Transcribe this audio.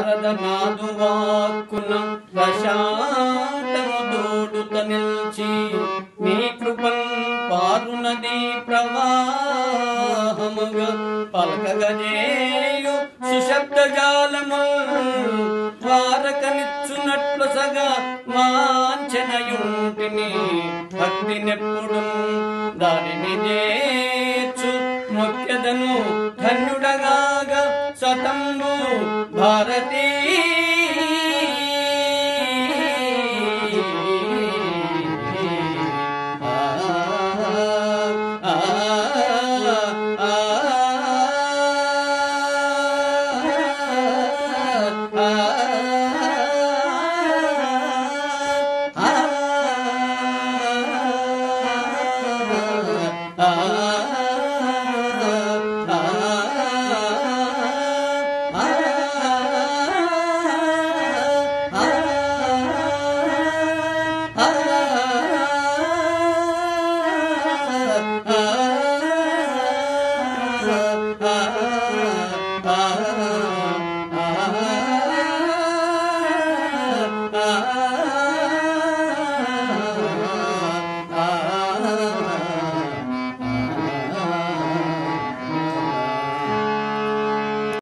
శారద నాదువాక్కున దశాతము దోడుత నిల్చి నీ కృపం పారునది ప్రవాహముగ పలకగజేయు సుశబ్ద జాలము ద్వారకనిచ్చునట్లు సగా భక్తి నెప్పుడు దానిని చేర్చు ముఖ్యదను ధన్యుడగా సతంబు Ah uh -huh. Ah.